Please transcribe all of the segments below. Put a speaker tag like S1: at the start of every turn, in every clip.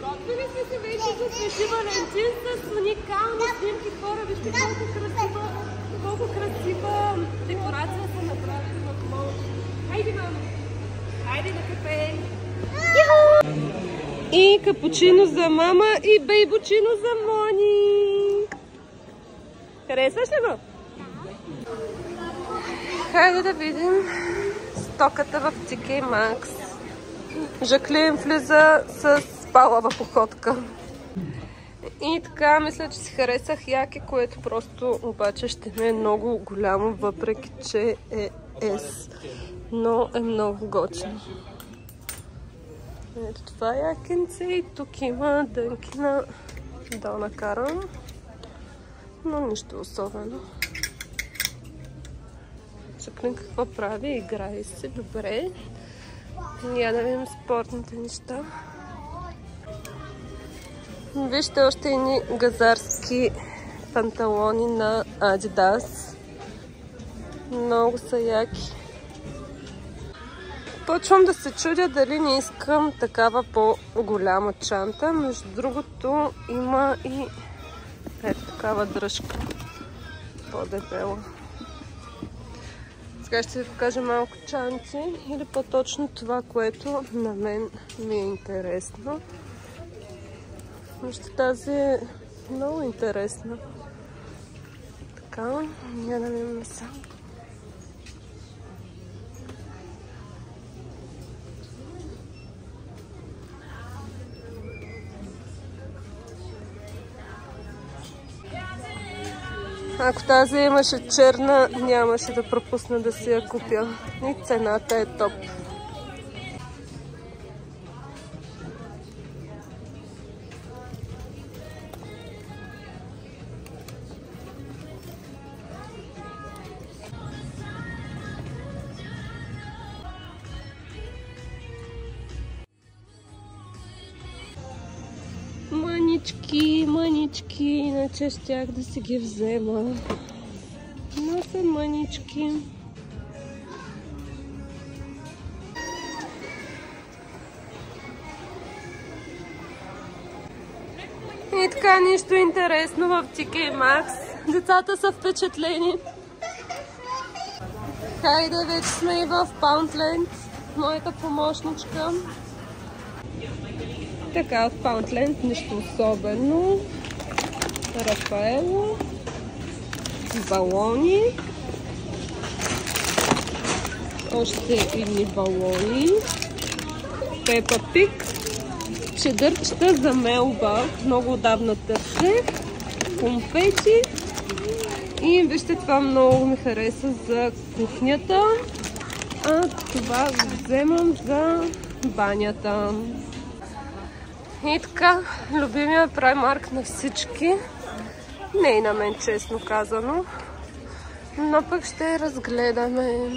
S1: Подготвили сме се вече за Свети Валентин с уникални снимки хора. Вижте колко красива, колко красива декорация са направили в мол. Хайде, мамо! Хайде на кафе! И капучино за мама и бейбучино за Мони. Харесваш ли го? Хайде да видим стоката в TK Maxx. Жаклин влиза с палава походка. И така, мисля, че си харесах яки, което просто обаче ще ме е много голямо, въпреки че е S. Но е много готино. Ето това е якенце и тук има дънкина да накарам. Но нищо особено. Чакнем какво прави, играе се добре. Я да видим спортните неща. Вижте още едни газарски панталони на Adidas. Много са яки. Почвам да се чудя дали не искам такава по-голяма чанта. Между другото има и ето такава дръжка. По-дебела. Сега ще ви покажа малко чанти или по-точно това, което на мен ми е интересно. Още тази е много интересна. Така, няма да видим сам. Ако тази имаше черна, нямаше да пропусна да си я купя. И цената е топ. Мънички, мънички, иначе щях да си ги взема. Но са мънички. И така нищо интересно в TK Maxx. Децата са впечатлени. Хайде, вече сме и в Poundland. Моята помощничка. Така, от Poundland нищо особено. Рафаело. Балони. Още едни балони. Пепа Пик. Чедърчета за мелба. Много отдавна търся. Конфети. И вижте, това много ми хареса за кухнята. А това вземам за банята. И така, любимия праймарк на всички. Не и на мен, честно казано. Но пък ще разгледаме.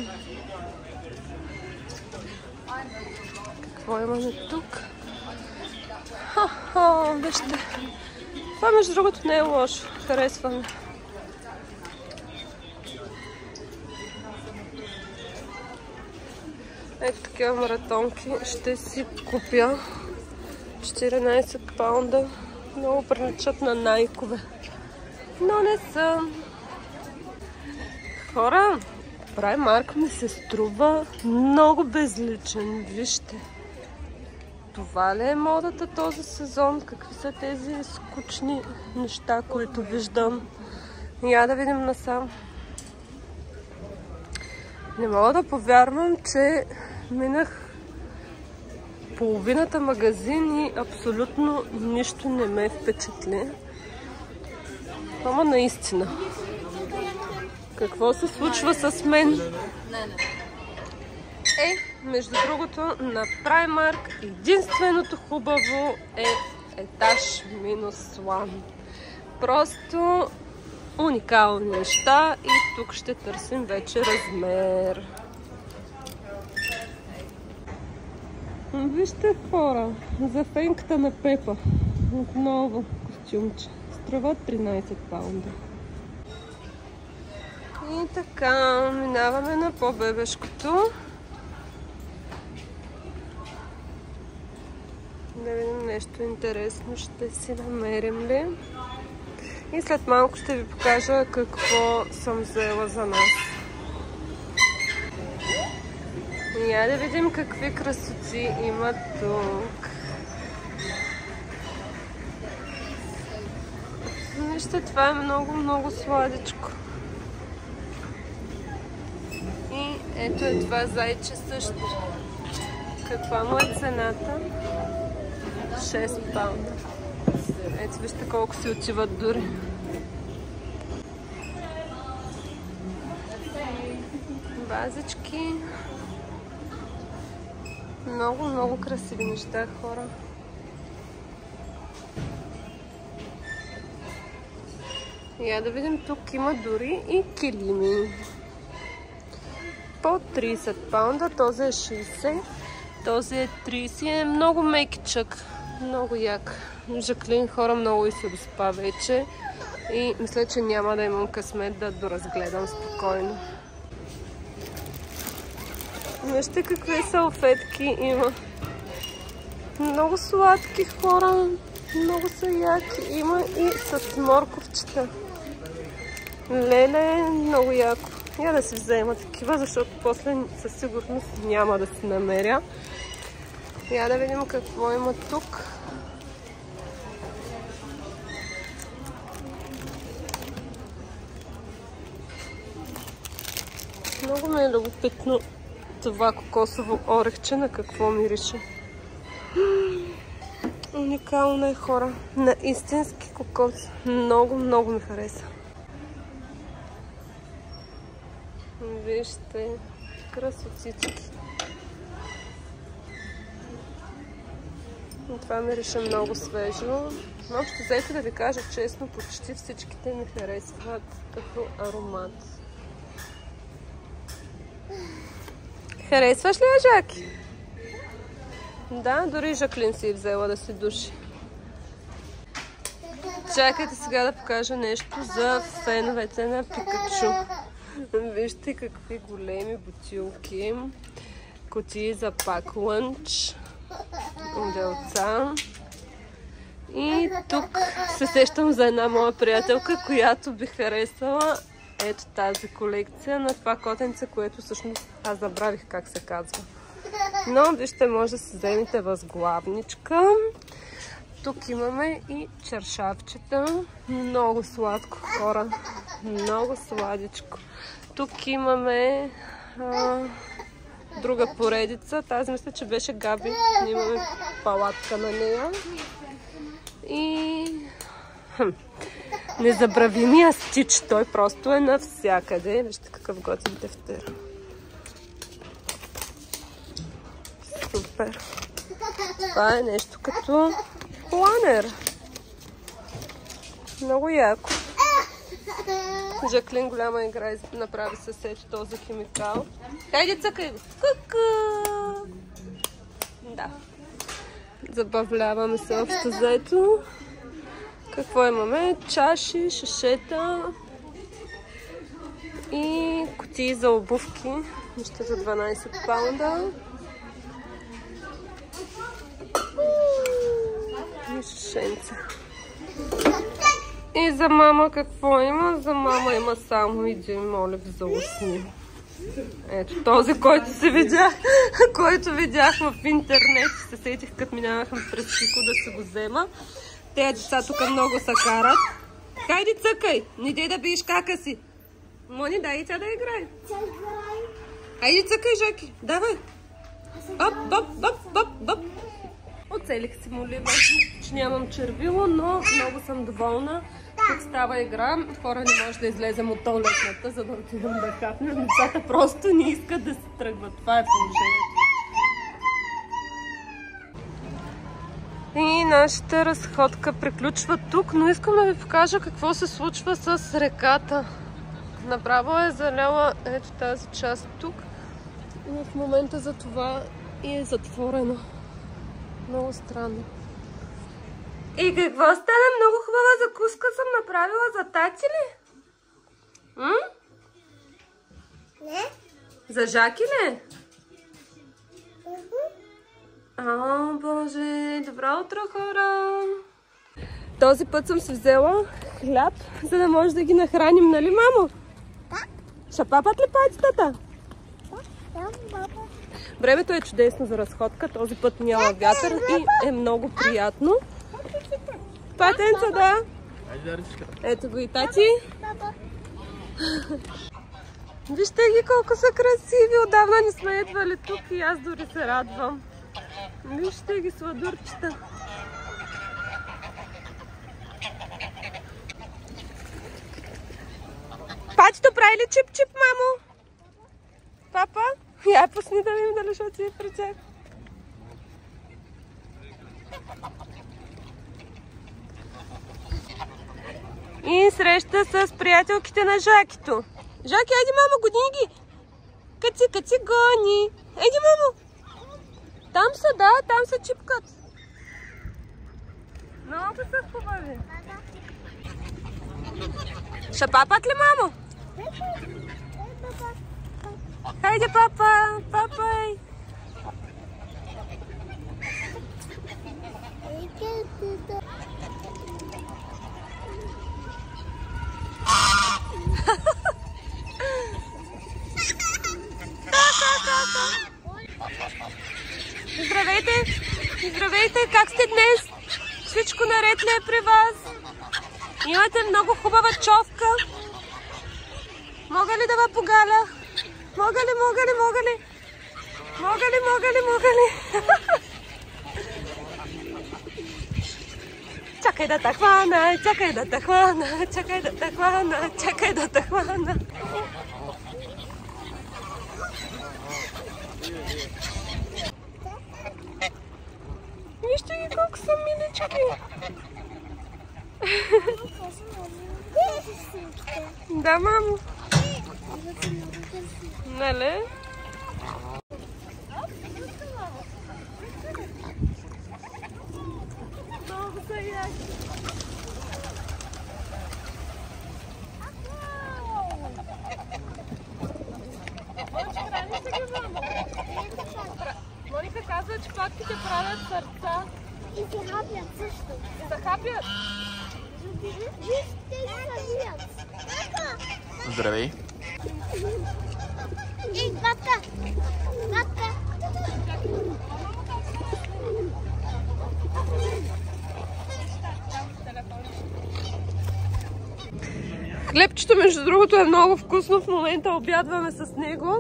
S1: Какво имаме тук? Ха-ха, вижте. Това между другото не е лошо. Харесваме. Ето такива маратонки ще си купя. 14 паунда. Много приличат на найкове. Но не са. Хора, Праймарк ми се струва много безличен. Вижте. Това ли е модата този сезон? Какви са тези скучни неща, които виждам? Я да видим насам. Не мога да повярвам, че минах половината магазин и абсолютно нищо не ме впечатли. Ама наистина. Какво се случва с мен? Е, между другото, на Primark единственото хубаво е етаж минус лан. Просто уникални неща и тук ще търсим вече размер. Вижте хора, за фенката на Пепа. Отново костюмче. Струва 13 паунда. И така, минаваме на по-бебешкото. Да видим нещо интересно ще си намерим ли. И след малко ще ви покажа какво съм взела за нас. Я да видим какви красоти има тук. Вижте, това е много, много сладичко. И ето е това зайче също. Каква му е цената? 6 паунда. Ето вижте колко си отиват дори. Вазички. Много, много красиви неща, хора. Я да видим, тук има дори и килими. По 30 паунда, този е 60, този е 30, е много мекичък, много як. Жаклин хора много и се доспа вече и мисля, че няма да имам късмет да доразгледам спокойно. Вижте какви салфетки има. Много сладки хора. Много са яки. Има и с морковчета. Леле, много яко. Я да си взема такива, защото после със сигурност няма да си намеря. Я да видим какво има тук. Много ме е любопитно това кокосово орехче на какво мирише. Уникално е хора. На истински кокос. Много, много ми хареса. Вижте, красотички. Това мирише много свежо. Общо взето да ви кажа честно, почти всичките ми харесват като аромат. Харесваш ли я, Жаки? Да, дори Жаклин си е взела да се души. Чакайте сега да покажа нещо за феновете на Пикачу. Вижте какви големи бутилки. Кутии за пак лънч. Отделца. И тук се сещам за една моя приятелка, която би харесала ето тази колекция на това котенце, което всъщност аз забравих как се казва. Но вижте, може да си вземете възглавничка. Тук имаме и чершавчета. Много сладко, хора. Много сладичко. Тук имаме а, друга поредица. Тази мисля, че беше Габи. Имаме палатка на нея. И... Хм. Незабравимия стич. Той просто е навсякъде. Вижте какъв готин тефтер. Супер. Това е нещо като планер. Много яко. Жаклин голяма игра направи с ето този химикал. Хайде, цъкай го. Кука! Да. Забавляваме се общо заето. Какво имаме? Чаши, шашета и кутии за обувки. Нищо за 12 паунда. И шашенца. И за мама какво има? За мама има само един молив за устни. Ето този, който се видях, който видях в интернет. Се сетих, като минавахме през Чико да се го взема. Те деца тук много се карат. Хайде цъкай, не дей да биеш кака си. Мони, дай и тя да играе. Хайде цъкай, Жаки, давай. Оп, оп, оп, оп, оп. Оцелих си молива, че нямам червило, но много съм доволна. Тук става игра. Хора не може да излезем от туалетната, за да отидем да хапнем. Децата просто не искат да се тръгват. Това е положението. И нашата разходка приключва тук, но искам да ви покажа какво се случва с реката. Направо е заляла ето тази част тук. И в момента за това и е затворено. Много странно. И какво стана? Много хубава закуска съм направила за тати ли? М?
S2: Не?
S1: За Жаки ли? О, боже. Добро утро, хора! Този път съм си взела хляб, за да може да ги нахраним, нали, мамо?
S2: Да.
S1: Ще папат ли пацетата?
S2: Да, папа.
S1: Времето е чудесно за разходка. Този път няма вятър и е много приятно. Патенца, да. Ето го и тати. Вижте ги колко са красиви. Отдавна не сме идвали тук и аз дори се радвам. Вижте ги сладурчета. Патито прави ли чип-чип, мамо? Папа? Я пусни да видим дали ще отиде при тях. И среща с приятелките на Жакито. Жаки, айди мамо, гони ги! Каци, каци, гони! Айди мамо! Там са, да, там са чипкат. Много са хубави. Ще папат ли, мамо? Хайде, папа! Папай! Здравейте! Здравейте! Как сте днес? Всичко наред ли е при вас? Имате много хубава човка. Мога ли да ва погаля? Мога ли, мога ли, мога ли? Мога ли, мога ли, мога ли? Чакай да те хвана, чакай да те хвана, чакай да те хвана, чакай да те хвана. Вижте ги колко са милички. Да, мамо. Нали? Много са яки. Моника казва, че патките правят сърца.
S2: И се хапят също.
S1: Да хапят.
S2: Виж, те се бият.
S3: Здравей!
S2: Ей, папка! Папка!
S1: Хлебчето, между другото, е много вкусно. В момента обядваме с него.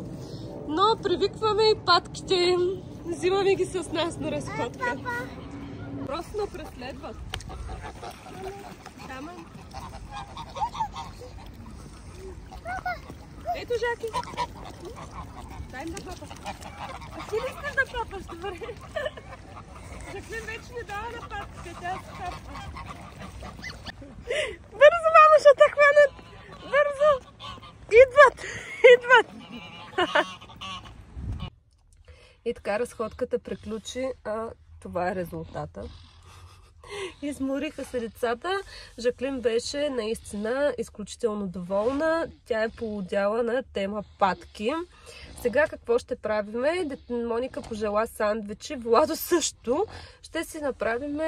S1: Но привикваме и патките. Взимаме ги с нас на разходка. Просто на преследват. Мам. Ето, Жаки. Дай да папа. А ти не искаш да папаш, добре? Жаклин вече не дава на патките, тя се хапва. Бързо, мамо, ще те хванат! Бързо! Идват! Идват! И така разходката приключи, а това е резултата. Измориха се децата. Жаклин беше наистина изключително доволна. Тя е полудяла на тема патки. Сега какво ще правиме? Моника пожела сандвичи. Владо също. Ще си направим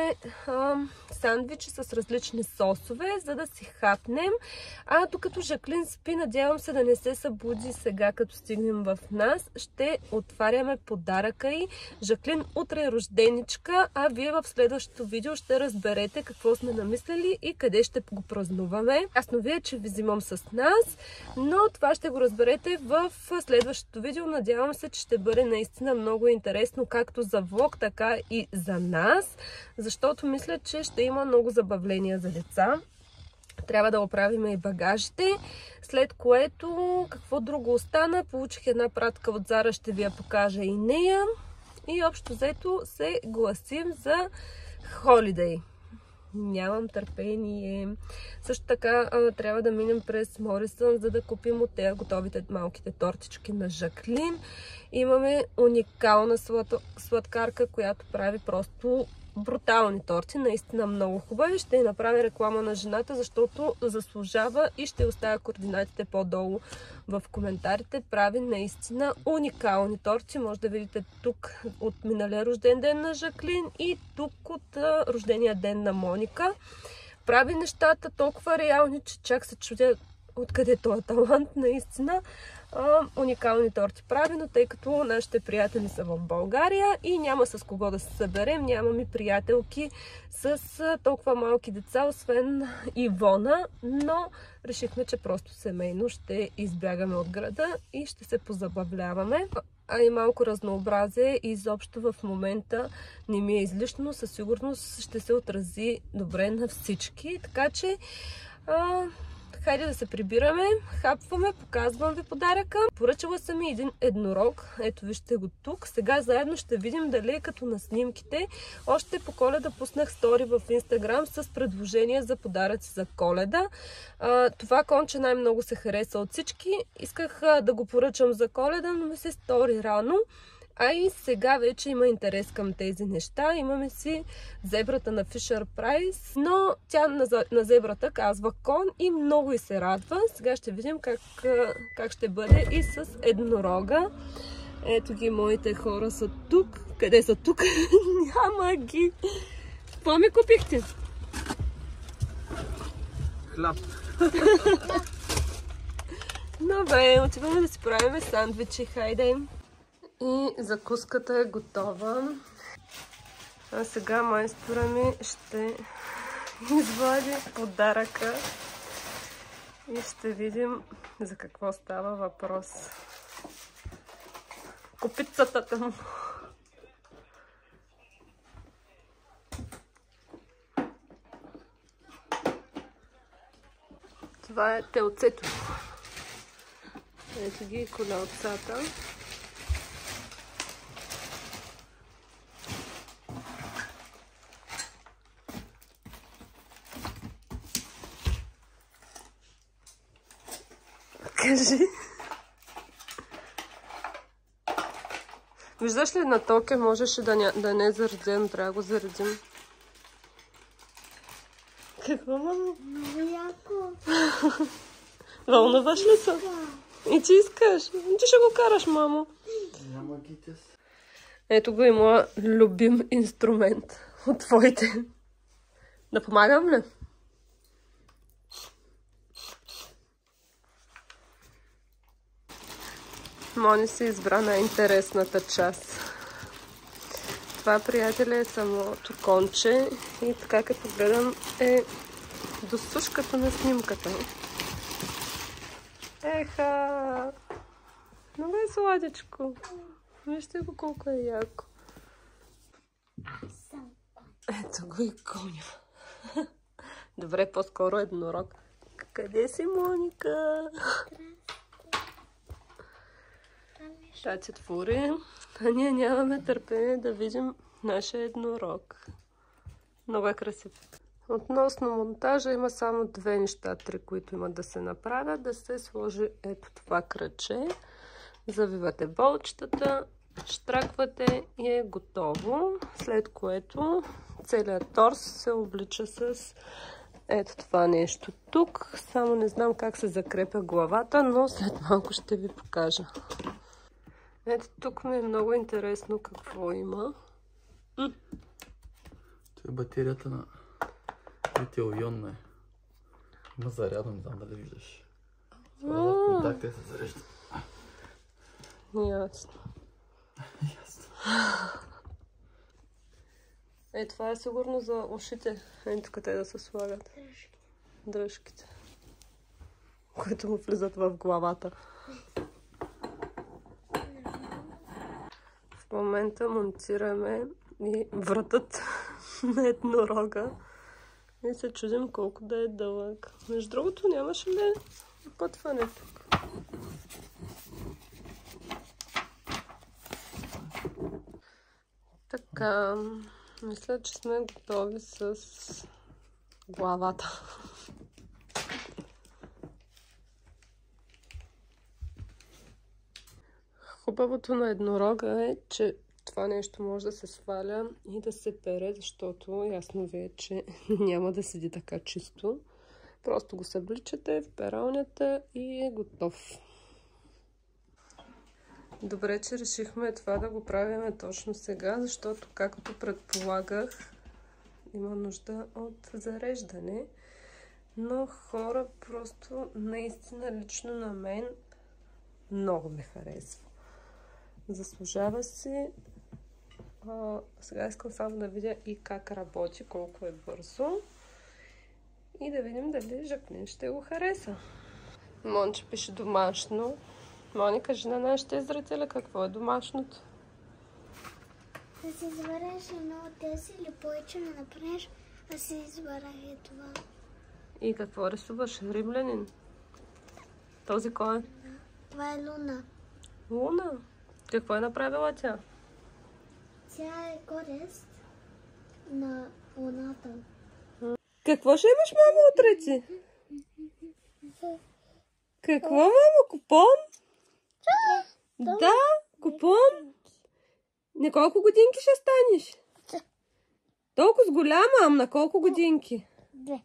S1: сандвичи с различни сосове, за да си хапнем. А докато Жаклин спи, надявам се да не се събуди сега, като стигнем в нас. Ще отваряме подаръка и Жаклин утре е рожденичка, а вие в следващото видео ще разберете какво сме намислили и къде ще го празнуваме. Ясно ви е, че ви взимам с нас, но това ще го разберете в следващото видео. Надявам се, че ще бъде наистина много интересно, както за влог, така и за нас, защото мисля, че ще има много забавления за деца. Трябва да оправим и багажите, след което какво друго остана. Получих една пратка от Зара, ще ви я покажа и нея. И общо взето се гласим за Холидей. Нямам търпение. Също така трябва да минем през Морисън, за да купим от тея готовите малките тортички на Жаклин. Имаме уникална слад... сладкарка, която прави просто брутални торти, наистина много хубави. Ще направя реклама на жената, защото заслужава и ще оставя координатите по-долу в коментарите. Прави наистина уникални торти. Може да видите тук от миналия рожден ден на Жаклин и тук от рождения ден на Моника. Прави нещата толкова реални, че чак се чудя откъде е този талант, наистина. Уникални торти прави, но тъй като нашите приятели са в България и няма с кого да се съберем, нямаме приятелки с толкова малки деца, освен Ивона, но решихме, че просто семейно ще избягаме от града и ще се позабавляваме. А и малко разнообразие и изобщо в момента не ми е излишно, със сигурност ще се отрази добре на всички. Така че а, Хайде да се прибираме, хапваме, показвам ви подаръка. Поръчала съм и един еднорог. Ето вижте го тук. Сега заедно ще видим дали е като на снимките. Още по коледа пуснах стори в Инстаграм с предложения за подаръци за коледа. Това конче най-много се хареса от всички. Исках да го поръчам за коледа, но ми се стори рано. А и сега вече има интерес към тези неща. Имаме си зебрата на Fisher Price, но тя на, на зебрата казва кон и много и се радва. Сега ще видим как, как ще бъде и с еднорога. Ето ги, моите хора са тук. Къде са тук? Няма ги. Какво ми купихте?
S3: Хляб.
S1: Добре, отиваме да си правим сандвичи. Хайде. И закуската е готова. А сега майстора ми ще извади подаръка и ще видим за какво става въпрос. Купицата му. Това е телцето. Ето ги колелцата. Кажи. Виждаш ли на токе можеше да, ня... да не заредим, трябва да го заредим. Какво, мамо?
S2: Много яко.
S1: Вълнуваш ли се? И ти искаш? Ти ще го караш, мамо.
S3: Няма гитес.
S1: Ето го и моя любим инструмент от твоите. Да помагам ли? Мони се избра най-интересната част. Това, приятели, е самото конче и така като гледам е до сушката на снимката. Еха! Много е сладичко. Вижте го колко е яко. Ето го и коня. Добре, по-скоро еднорог. Къде си, Моника? Ще отвори. А ние нямаме търпение да видим нашия еднорог. Много е красив. Относно монтажа има само две неща, три, които имат да се направят. Да се сложи ето това кръче. Завивате болчетата, штраквате и е готово. След което целият торс се облича с ето това нещо тук. Само не знам как се закрепя главата, но след малко ще ви покажа. Ето тук ми е много интересно какво има.
S3: Това е батерията на литио ионна е. Има зарядно, не знам дали виждаш. Това контакта се зарежда.
S1: Ясно.
S3: Ясно.
S1: Е, това е сигурно за ушите. Ето къде да се слагат. Дръжките. Които му влизат в главата. Момента монтираме и вратът на еднорога. И се чудим колко да е дълъг. Между другото, нямаше ли пътване тук? Така, мисля, че сме готови с главата. Хубавото на еднорога е, че това нещо може да се сваля и да се пере, защото ясно ви е, че няма да седи така чисто. Просто го събличате в пералнята и е готов. Добре, че решихме това да го правим точно сега, защото както предполагах, има нужда от зареждане. Но хора просто наистина лично на мен много ме харесва. Заслужава си. А, сега искам само да видя и как работи, колко е бързо. И да видим дали Жаклин ще го хареса. Монче пише домашно. Мони, кажи на нашите зрители какво е домашното.
S2: Да си извареш едно от тези или повече да направиш, а си изваря и това.
S1: И какво рисуваш? Римлянин. Този кой е?
S2: Това е луна.
S1: Луна. Какво е направила тя?
S2: Тя е корест на луната.
S1: Какво ще имаш, мамо, утре ти? Какво, мамо? Купон? Да, купон. На колко годинки ще станеш? Толкова с голяма, ам на колко годинки?
S2: Две.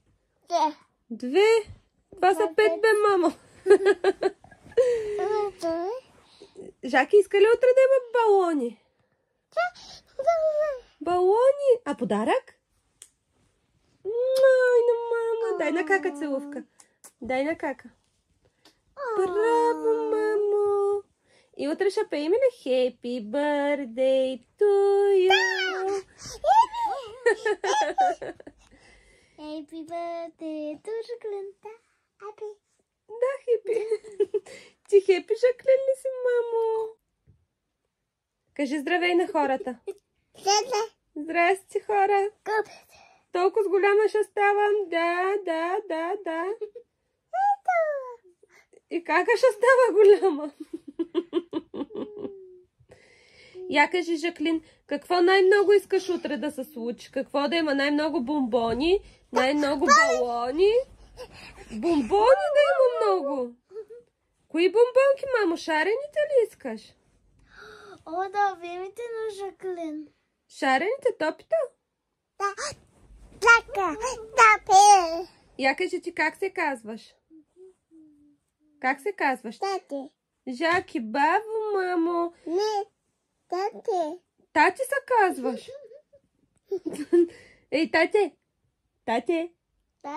S2: Две.
S1: Две. Това са пет, бе, мамо. Жаки, иска ли утре да има балони? Балони. А подарък? Ай, на мама. Дай на кака целувка. Дай на кака. Браво, мамо. И утре ще пеем ли Happy birthday to you?
S2: Happy birthday to. Happy.
S1: Да, хепи. Ти хепи Жаклин ли си, мамо? Кажи здравей на хората. Здрасти, хора. Толкова с голяма ще ставам. Да, да, да, да. И кака ще става голяма? Я кажи, Жаклин, какво най-много искаш утре да се случи? Какво да има? Най-много бомбони, най-много балони. Бомбони. Кои бомбонки, мамо? Шарените ли искаш?
S2: О, да, обемите на Жаклин.
S1: Шарените топите?
S2: Да. Така. Пе.
S1: Я кажи ти как се казваш? Как се казваш?
S2: Тати.
S1: Жаки, баво, мамо.
S2: Не. Тати.
S1: Тати се казваш. Ей, тате. Тате.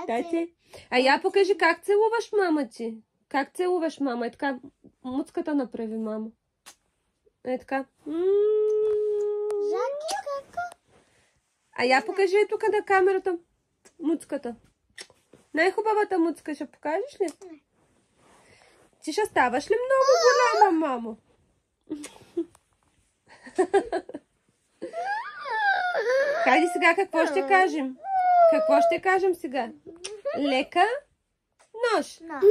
S1: Тате. А я покажи как целуваш мама ти. Как целуваш мама? Е така, муцката направи мама. Е така.
S2: Жаки, како?
S1: А я покажи тук на камерата. Муцката. Най-хубавата муцка ще покажеш ли? Ти ще ставаш ли много голяма, мамо? Хайде сега какво ще кажем? Какво ще кажем сега? Лека нощ.
S2: На.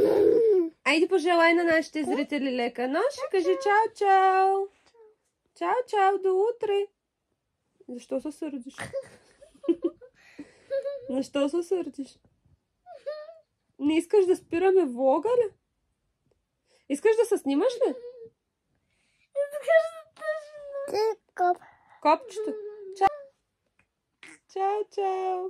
S1: Айде пожелай на нашите зрители лека нощ. Кажи чао, чао. Чао, чао, до утре. Защо се сърдиш? Защо се сърдиш? Не искаш да спираме влога ли? Искаш да се снимаш ли?
S2: Ти, коп.
S1: Копчето. Чао. Чао, чао.